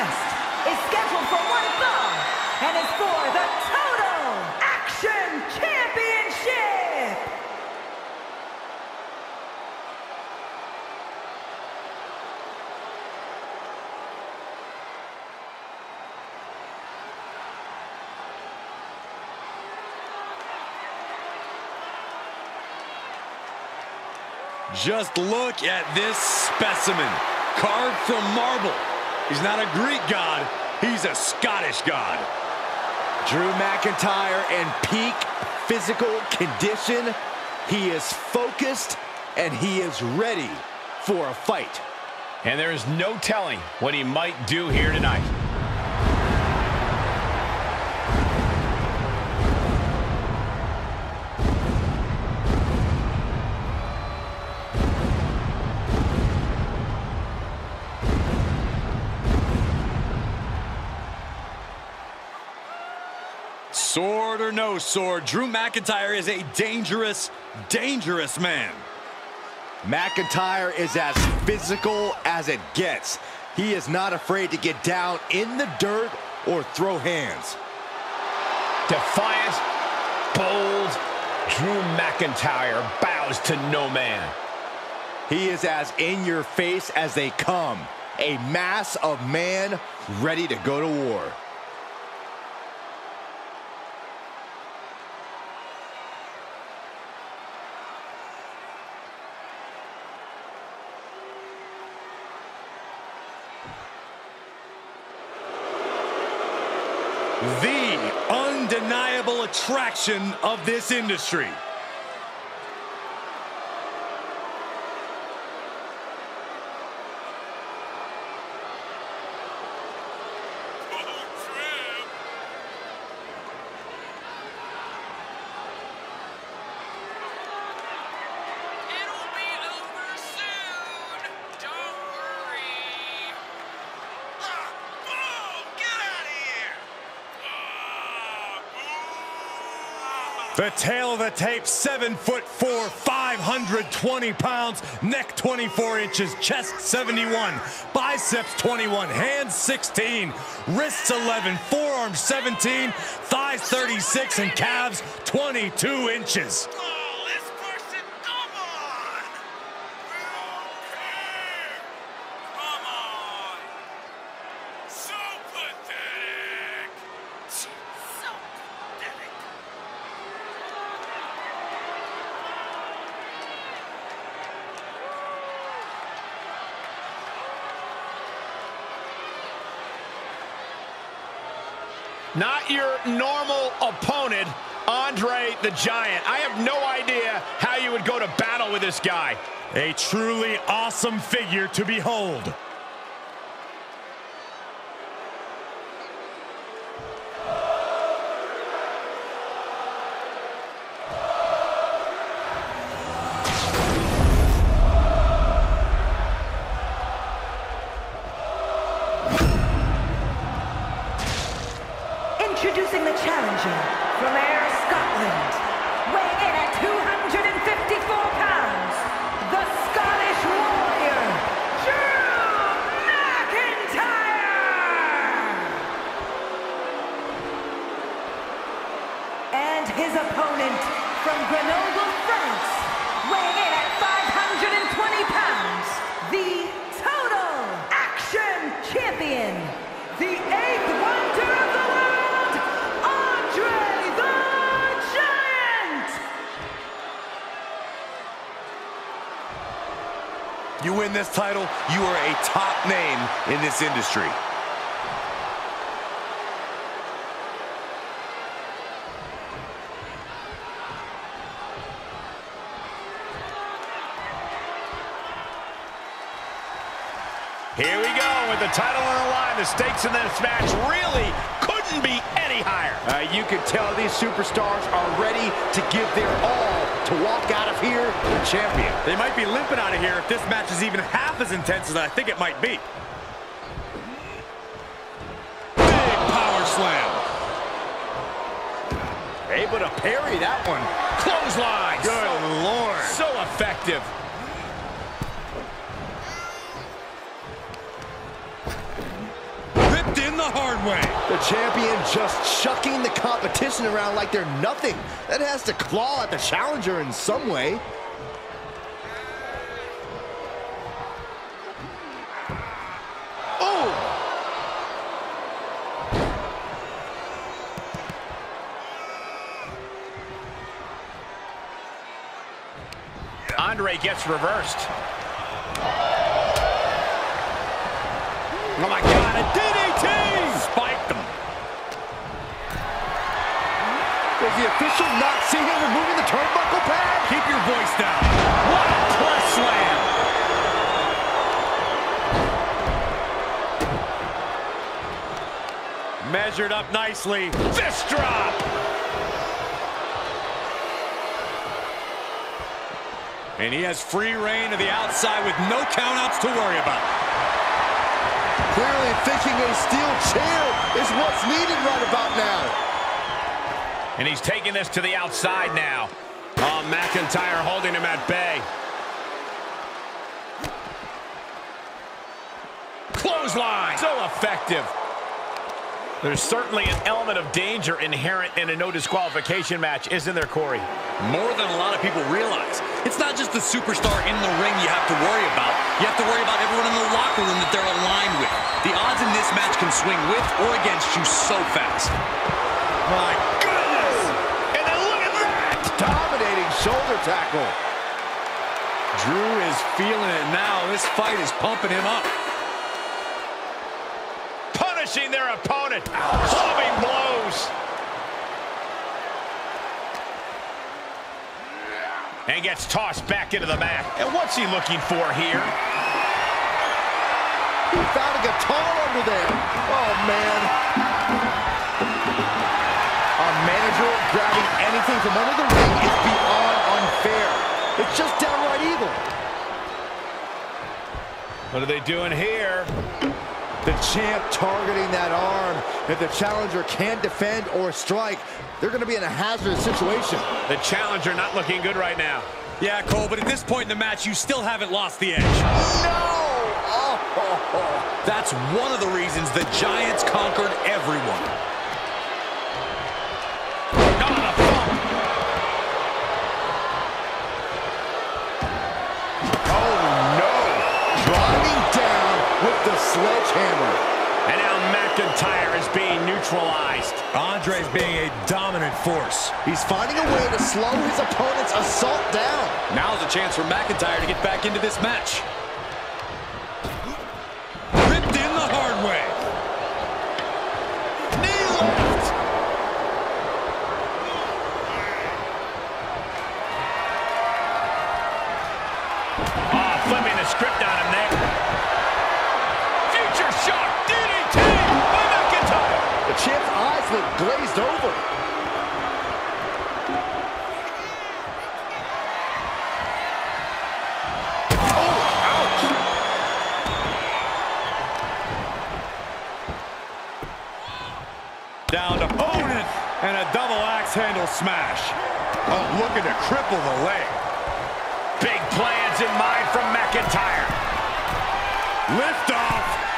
contest is scheduled for one fall and is for the Total Action Championship! Just look at this specimen, carved from marble. He's not a Greek god, he's a Scottish god. Drew McIntyre in peak physical condition. He is focused and he is ready for a fight. And there is no telling what he might do here tonight. Sword or no sword, Drew McIntyre is a dangerous, dangerous man. McIntyre is as physical as it gets. He is not afraid to get down in the dirt or throw hands. Defiant, bold, Drew McIntyre bows to no man. He is as in your face as they come. A mass of man ready to go to war. The undeniable attraction of this industry. It'll be over soon. Don't worry. Ah, boom! Get out of here! Ah, The tale of the tape, seven foot four, 520 pounds, neck 24 inches, chest 71, biceps 21, hands 16, wrists 11, forearms 17, thighs 36, and calves 22 inches. Not your normal opponent, Andre the Giant. I have no idea how you would go to battle with this guy. A truly awesome figure to behold. This title, you are a top name in this industry. Here we go with the title on the line. The stakes in this match really couldn't be any higher. Uh, you can tell these superstars are ready to give their all to walk out of here the champion. They might be limping out of here if this match is even half as intense as I think it might be. Big power slam. Able to parry that one. Clothesline. Good lord. So effective. The hard way. The champion just chucking the competition around like they're nothing. That has to claw at the challenger in some way. Oh! Andre gets reversed. Oh my God, a DDT! Spiked him. The official not see him removing the turnbuckle pad? Keep your voice down. What a press slam. Measured up nicely. Fist drop. And he has free rein to the outside with no countouts to worry about. Clearly thinking a steel chair is what's needed right about now. And he's taking this to the outside now. Oh, McIntyre holding him at bay. Clothesline. So effective. There's certainly an element of danger inherent in a no disqualification match, isn't there, Corey? More than a lot of people realize. It's not just the superstar in the ring you have to worry about. You have to worry about everyone in the locker room that they're aligned with. The odds in this match can swing with or against you so fast. My goodness! And then look at that! Dominating shoulder tackle. Drew is feeling it now. This fight is pumping him up. Punishing their opponent. Clubbing blows. And gets tossed back into the mat. And what's he looking for here? He found a guitar under there. Oh, man. A manager grabbing anything from under the ring is beyond unfair. It's just downright evil. What are they doing here? The champ targeting that arm. If the challenger can't defend or strike, they're going to be in a hazardous situation. The challenger not looking good right now. Yeah, Cole, but at this point in the match, you still haven't lost the edge. No! Oh, That's one of the reasons the Giants conquered everyone. Sledgehammer. And now McIntyre is being neutralized. Andre's being a dominant force. He's finding a way to slow his opponent's assault down. Now's a chance for McIntyre to get back into this match. Glazed over. Oh, Down to opponent and a double axe handle smash. Oh, looking to cripple the leg. Big plans in mind from McIntyre. Lift off.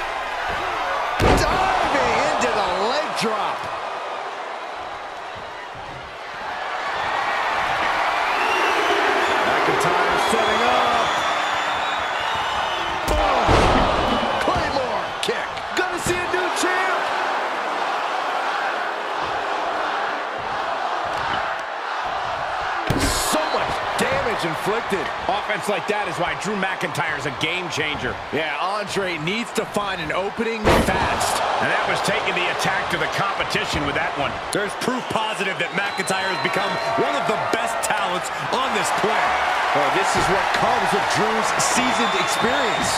Damage inflicted. Offense like that is why Drew McIntyre is a game changer. Yeah, Andre needs to find an opening fast. And that was taking the attack to the competition with that one. There's proof positive that McIntyre has become one of the best talents on this planet. Well, this is what comes with Drew's seasoned experience.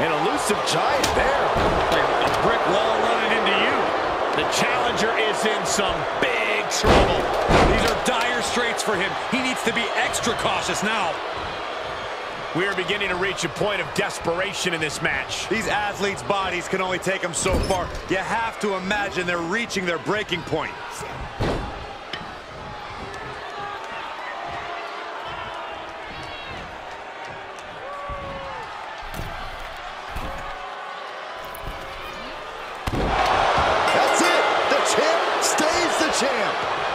An elusive giant there. A brick wall running into you. The challenger is in some big trouble. These are dire straits for him. He needs to be extra cautious now. We are beginning to reach a point of desperation in this match. These athletes' bodies can only take them so far. You have to imagine they're reaching their breaking point. Champ.